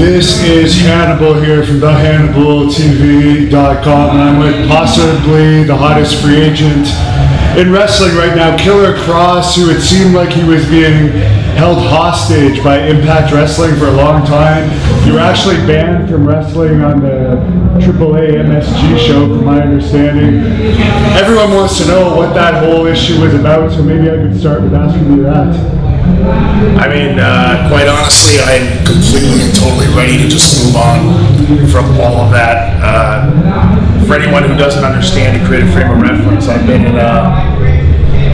This is Hannibal here from thehannibaltv.com, and I'm with possibly the hottest free agent in wrestling right now, Killer Kross, who it seemed like he was being held hostage by Impact Wrestling for a long time. You were actually banned from wrestling on the AAA MSG show, from my understanding. Everyone wants to know what that whole issue was about, so maybe I could start with asking you that. I mean, uh, quite honestly, I'm completely and totally ready to just move on from all of that. Uh, for anyone who doesn't understand the creative frame of reference, I've been in a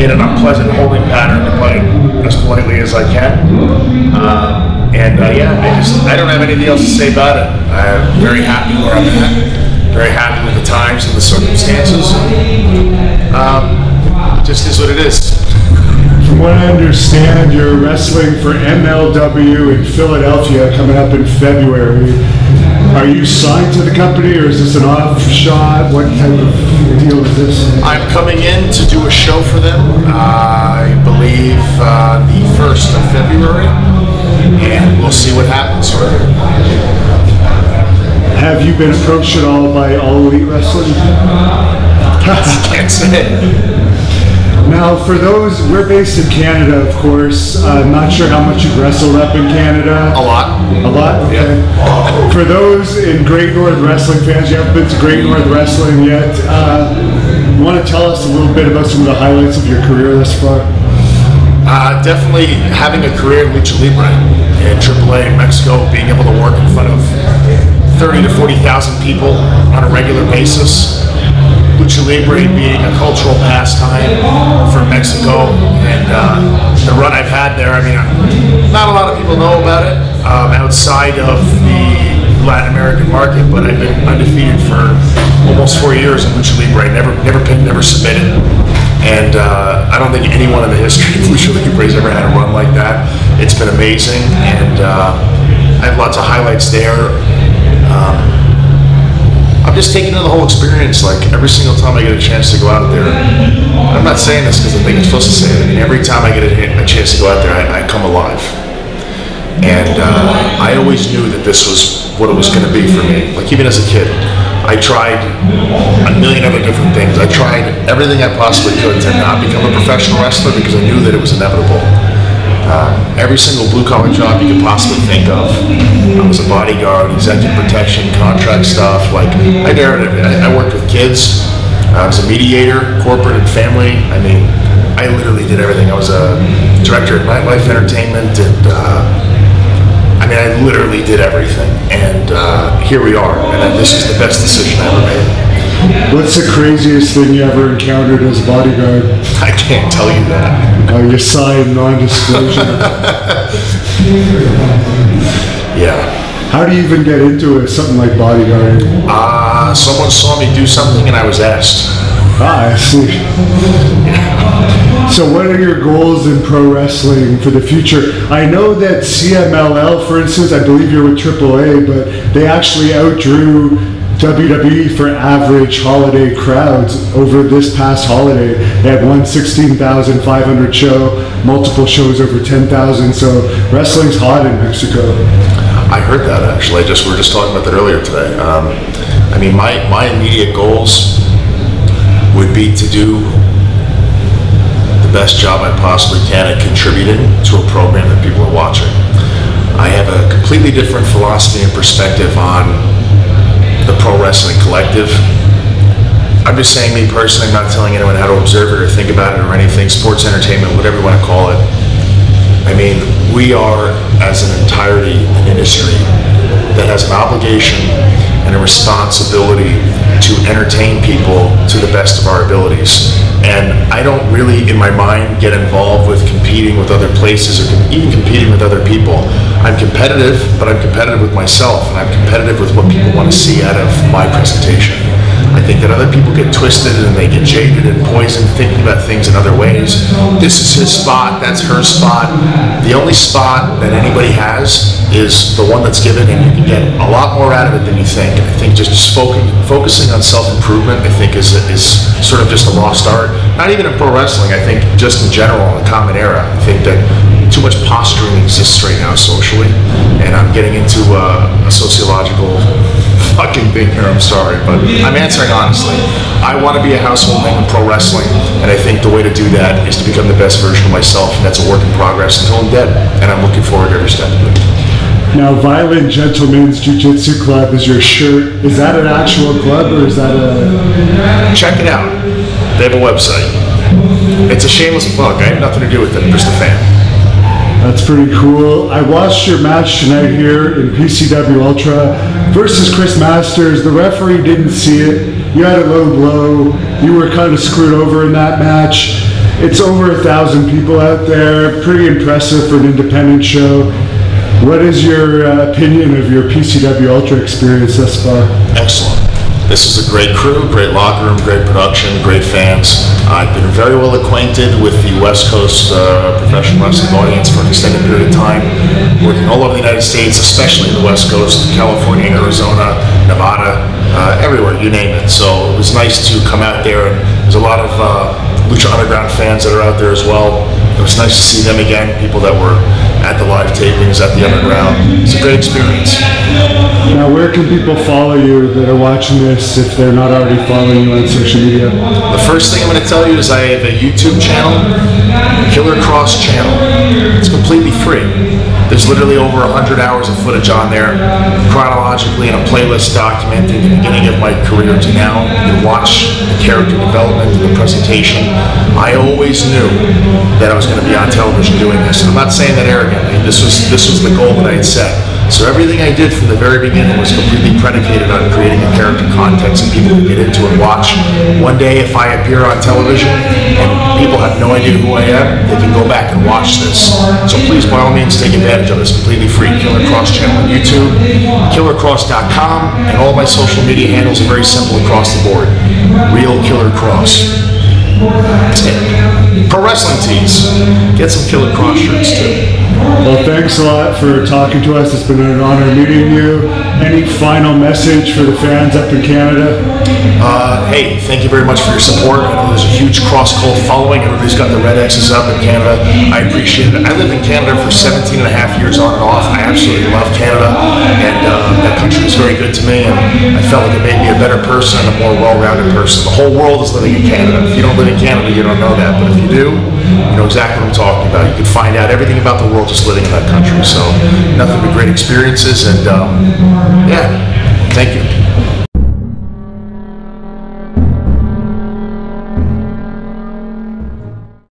in an unpleasant holding pattern to play as politely as I can. Uh, and uh, yeah, I just I don't have anything else to say about it. I'm very happy where I'm at. Very happy with the times and the circumstances. Um, just is what it is. From what I understand, you're wrestling for MLW in Philadelphia coming up in February. Are you signed to the company or is this an off shot? What type of deal is this? I'm coming in to do a show for them, uh, I believe uh, the 1st of February, and we'll see what happens. Have you been approached at all by All Elite Wrestling? Can't say. Now, for those, we're based in Canada, of course. Uh, I'm not sure how much you've wrestled up in Canada. A lot. A lot? Okay. Yeah. For those in Great North Wrestling fans, you haven't been to Great North Wrestling yet. Uh, you want to tell us a little bit about some of the highlights of your career thus far? Uh, definitely having a career in Lucha Libre in AAA in Mexico, being able to work in front of 30 to 40,000 people on a regular basis lucha libre being a cultural pastime for Mexico, and uh, the run I've had there. I mean, not a lot of people know about it um, outside of the Latin American market, but I've been undefeated for almost four years in lucha libre. Never, never pinned, never submitted. And uh, I don't think anyone in the history of Lucha Libre has ever had a run like that. It's been amazing, and uh, I have lots of highlights there. Just taking in the whole experience. Like every single time I get a chance to go out there, I'm not saying this because I think I'm supposed to say it. I mean, every time I get a, a chance to go out there, I, I come alive. And uh, I always knew that this was what it was going to be for me. Like even as a kid, I tried a million other different things. I tried everything I possibly could to not become a professional wrestler because I knew that it was inevitable. Every single blue collar job you could possibly think of. I was a bodyguard, executive protection, contract stuff. Like I did, I worked with kids. I was a mediator, corporate and family. I mean, I literally did everything. I was a director at Nightlife Entertainment, and uh, I mean, I literally did everything. And uh, here we are, and this is the best decision I ever made. What's the craziest thing you ever encountered as a bodyguard? I can't tell you that. Oh, you signed non-disclosure. yeah. How do you even get into it, something like bodyguarding? Uh, someone saw me do something and I was asked. Ah, I see. So, what are your goals in pro wrestling for the future? I know that CMLL, for instance, I believe you're with AAA, but they actually outdrew WWE for average holiday crowds over this past holiday. They had one 16,500 show, multiple shows over 10,000. So wrestling's hot in Mexico. I heard that actually. I just we were just talking about that earlier today. Um, I mean, my my immediate goals would be to do the best job I possibly can at contributing to a program that people are watching. I have a completely different philosophy and perspective on the pro wrestling collective. I'm just saying, me personally, I'm not telling anyone how to observe it or think about it or anything, sports entertainment, whatever you want to call it. I mean, we are, as an entirety, an industry that has an obligation and a responsibility to entertain people to the best of our abilities. And I don't really, in my mind, get involved with competing with other places or even competing with other people. I'm competitive, but I'm competitive with myself, and I'm competitive with what people want to see out of my presentation. I think that other people get twisted and they get jaded and poisoned thinking about things in other ways. This is his spot, that's her spot. The only spot that anybody has is the one that's given, and you can get a lot more out of it than you think. I think just, focusing, on self-improvement, I think, is, is sort of just a lost art. Not even in pro wrestling, I think just in general in the common era. I think that much posturing exists right now socially, and I'm getting into uh, a sociological fucking thing here. I'm sorry, but I'm answering honestly. I want to be a household name in pro wrestling, and I think the way to do that is to become the best version of myself, and that's a work in progress until I'm dead. And I'm looking forward to every step of it. Now, Violent Gentlemen's Jiu Jitsu Club is your shirt. Is that an actual club or is that a. Check it out. They have a website. It's a shameless plug. I have nothing to do with it. I'm just a fan. That's pretty cool. I watched your match tonight here in PCW Ultra versus Chris Masters. The referee didn't see it. You had a low blow. You were kind of screwed over in that match. It's over a thousand people out there. Pretty impressive for an independent show. What is your uh, opinion of your PCW Ultra experience thus far? Excellent. This is a great crew, great locker room, great production, great fans. I've been very well acquainted with the West Coast uh, professional wrestling audience for an extended period of time, working all over the United States, especially the West Coast, California, Arizona, Nevada, uh, everywhere, you name it. So it was nice to come out there, there's a lot of uh, Lucha Underground fans that are out there as well. Was nice to see them again, people that were at the live tapings, at the Underground. It's a great experience. Now, where can people follow you that are watching this if they're not already following you on social media? The first thing I'm going to tell you is I have a YouTube channel, completely free. There's literally over 100 hours of footage on there, chronologically in a playlist documenting the beginning of my career to now. You watch the character development, and the presentation. I always knew that I was going to be on television doing this. And I'm not saying that arrogantly. This was this was the goal that I had set. So everything I did from the very beginning was completely predicated on creating a character context that people could get into and watch. One day, if I appear on television and people have no idea who I am, they can go back and watch this. So please, by all means, take advantage of this completely free Killer Kross channel on YouTube, KillerKross.com, and all my social media handles are very simple across the board. Real Killer Kross. Pro wrestling tees. Get some Killer Kross shirts too. Well, thanks a lot for talking to us. It's been an honor meeting you. Any final message for the fans up in Canada? Uh, hey, thank you very much for your support. I know there's a huge cross cult following. Everybody's got the red X's up in Canada. I appreciate it. I lived in Canada for 17 and a half years on and off. I absolutely love Canada, and uh, that country was very good to me, and I felt like it made me a better person and a more well-rounded person. The whole world is living in Canada. If you don't live in Canada, you don't know that, but if you do, you know exactly what I'm talking about. You can find out everything about the world just living in that country. So nothing but great experiences, and um, yeah, thank you.